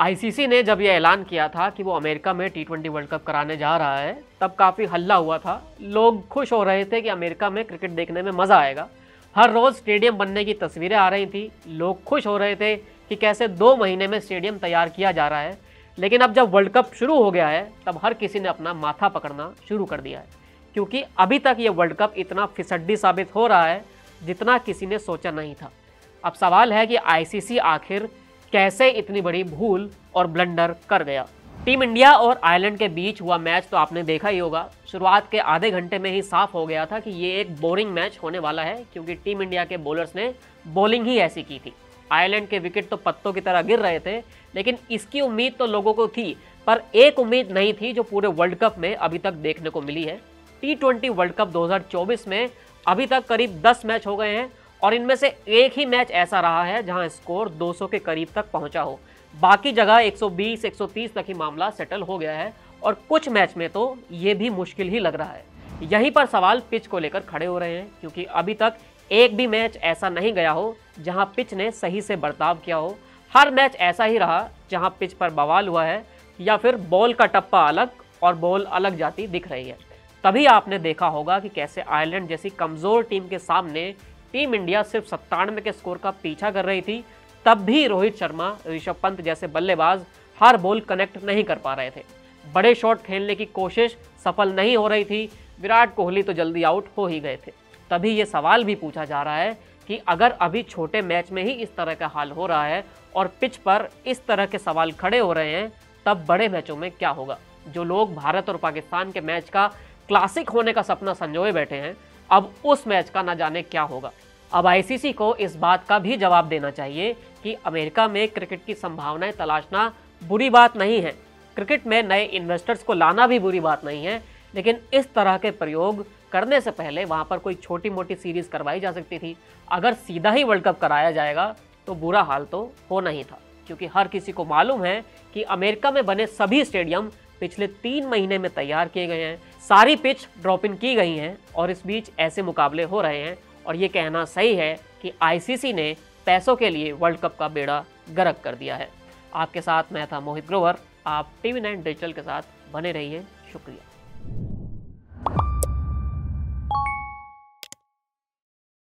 ICC ने जब यह ऐलान किया था कि वो अमेरिका में टी ट्वेंटी वर्ल्ड कप कराने जा रहा है, तब काफ़ी हल्ला हुआ था। लोग खुश हो रहे थे कि अमेरिका में क्रिकेट देखने में मज़ा आएगा। हर रोज़ स्टेडियम बनने की तस्वीरें आ रही थी। लोग खुश हो रहे थे कि कैसे दो महीने में स्टेडियम तैयार किया जा रहा है। लेकिन अब जब वर्ल्ड कप शुरू हो गया है, तब हर किसी ने अपना माथा पकड़ना शुरू कर दिया है। क्योंकि अभी तक ये वर्ल्ड कप इतना फिसड्डी साबित हो रहा है, जितना किसी ने सोचा नहीं था। अब सवाल है कि आईसीसी आखिर कैसे इतनी बड़ी भूल और ब्लंडर कर गया। टीम इंडिया और आयरलैंड के बीच हुआ मैच तो आपने देखा ही होगा। शुरुआत के आधे घंटे में ही साफ़ हो गया था कि ये एक बोरिंग मैच होने वाला है, क्योंकि टीम इंडिया के बॉलर्स ने बॉलिंग ही ऐसी की थी। आयरलैंड के विकेट तो पत्तों की तरह गिर रहे थे, लेकिन इसकी उम्मीद तो लोगों को थी, पर एक उम्मीद नहीं थी जो पूरे वर्ल्ड कप में अभी तक देखने को मिली है। टी ट्वेंटी वर्ल्ड कप 2024 में अभी तक करीब 10 मैच हो गए हैं और इनमें से एक ही मैच ऐसा रहा है जहाँ स्कोर 200 के करीब तक पहुँचा हो। बाकी जगह 120, 130 तक ही मामला सेटल हो गया है और कुछ मैच में तो ये भी मुश्किल ही लग रहा है। यहीं पर सवाल पिच को लेकर खड़े हो रहे हैं क्योंकि अभी तक एक भी मैच ऐसा नहीं गया हो जहाँ पिच ने सही से बर्ताव किया हो। हर मैच ऐसा ही रहा जहाँ पिच पर बवाल हुआ है या फिर बॉल का टप्पा अलग और बॉल अलग जाती दिख रही है। तभी आपने देखा होगा कि कैसे आयरलैंड जैसी कमज़ोर टीम के सामने टीम इंडिया सिर्फ़ सत्तानवे के स्कोर का पीछा कर रही थी, तब भी रोहित शर्मा, ऋषभ पंत जैसे बल्लेबाज हर बॉल कनेक्ट नहीं कर पा रहे थे। बड़े शॉट खेलने की कोशिश सफल नहीं हो रही थी। विराट कोहली तो जल्दी आउट हो ही गए थे। तभी ये सवाल भी पूछा जा रहा है कि अगर अभी छोटे मैच में ही इस तरह का हाल हो रहा है और पिच पर इस तरह के सवाल खड़े हो रहे हैं, तब बड़े मैचों में क्या होगा? जो लोग भारत और पाकिस्तान के मैच का क्लासिक होने का सपना संजोए बैठे हैं अब उस मैच का ना जाने क्या होगा। अब आईसीसी को इस बात का भी जवाब देना चाहिए कि अमेरिका में क्रिकेट की संभावनाएँ तलाशना बुरी बात नहीं है। क्रिकेट में नए इन्वेस्टर्स को लाना भी बुरी बात नहीं है, लेकिन इस तरह के प्रयोग करने से पहले वहाँ पर कोई छोटी मोटी सीरीज़ करवाई जा सकती थी। अगर सीधा ही वर्ल्ड कप कराया जाएगा तो बुरा हाल तो होना ही था, क्योंकि हर किसी को मालूम है कि अमेरिका में बने सभी स्टेडियम पिछले तीन महीने में तैयार किए गए हैं। सारी पिच ड्रॉप इन की गई हैं और इस बीच ऐसे मुकाबले हो रहे हैं और ये कहना सही है कि आईसीसी ने पैसों के लिए वर्ल्ड कप का बेड़ा गरक कर दिया है। आपके साथ मैं था मोहित ग्रोवर। आप टीवी नाइन डिजिटल के साथ बने रहिए। शुक्रिया।